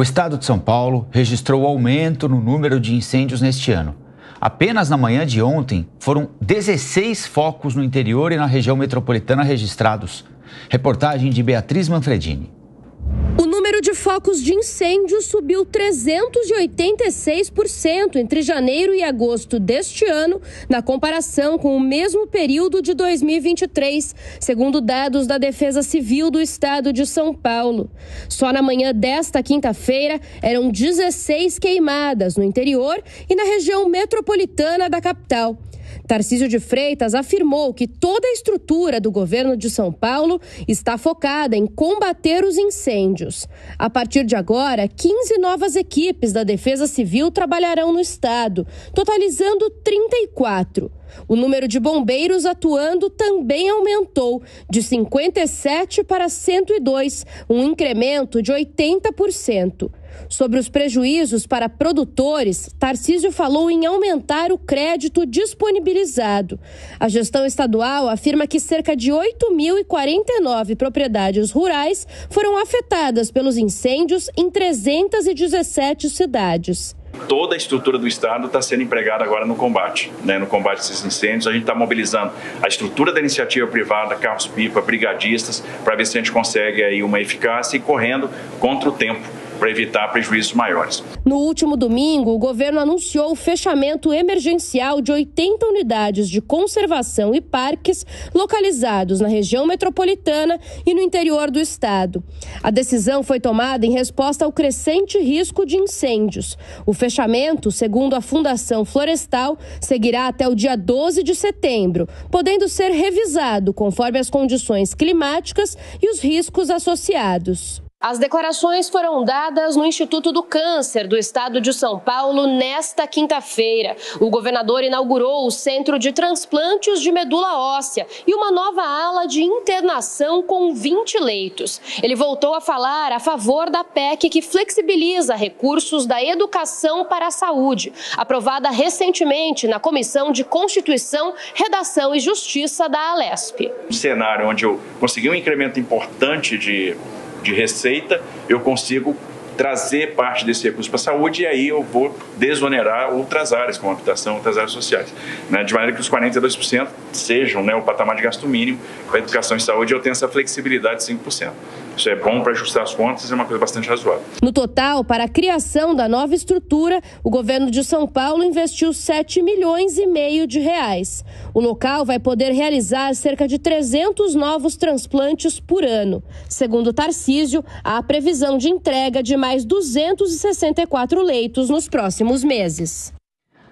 O estado de São Paulo registrou aumento no número de incêndios neste ano. Apenas na manhã de ontem foram 16 focos no interior e na região metropolitana registrados. Reportagem de Beatriz Manfredini. Focos de incêndio subiu 386% entre janeiro e agosto deste ano, na comparação com o mesmo período de 2023, segundo dados da Defesa Civil do Estado de São Paulo. Só na manhã desta quinta-feira eram 16 queimadas no interior e na região metropolitana da capital. Tarcísio de Freitas afirmou que toda a estrutura do governo de São Paulo está focada em combater os incêndios. A partir de agora, 15 novas equipes da Defesa Civil trabalharão no estado, totalizando 34. O número de bombeiros atuando também aumentou de 57 para 102, um incremento de 80%. Sobre os prejuízos para produtores, Tarcísio falou em aumentar o crédito disponibilizado. A gestão estadual afirma que cerca de 8.049 propriedades rurais foram afetadas pelos incêndios em 317 cidades toda a estrutura do Estado está sendo empregada agora no combate, né, no combate a esses incêndios. A gente está mobilizando a estrutura da iniciativa privada, carros-pipa, brigadistas, para ver se a gente consegue aí uma eficácia e correndo contra o tempo para evitar prejuízos maiores. No último domingo, o governo anunciou o fechamento emergencial de 80 unidades de conservação e parques localizados na região metropolitana e no interior do estado. A decisão foi tomada em resposta ao crescente risco de incêndios. O fechamento, segundo a Fundação Florestal, seguirá até o dia 12 de setembro, podendo ser revisado conforme as condições climáticas e os riscos associados. As declarações foram dadas no Instituto do Câncer do Estado de São Paulo nesta quinta-feira. O governador inaugurou o Centro de Transplantes de Medula Óssea e uma nova ala de internação com 20 leitos. Ele voltou a falar a favor da PEC que flexibiliza recursos da educação para a saúde, aprovada recentemente na Comissão de Constituição, Redação e Justiça da Alesp. Um cenário onde eu consegui um incremento importante de de receita, eu consigo trazer parte desse recurso para a saúde e aí eu vou desonerar outras áreas, como habitação, outras áreas sociais. Né? De maneira que os 42% sejam né, o patamar de gasto mínimo para educação e saúde, eu tenho essa flexibilidade de 5%. Isso é bom para ajustar as contas, é uma coisa bastante razoável. No total, para a criação da nova estrutura, o governo de São Paulo investiu 7 milhões e meio de reais. O local vai poder realizar cerca de 300 novos transplantes por ano. Segundo Tarcísio, há previsão de entrega de mais 264 leitos nos próximos meses.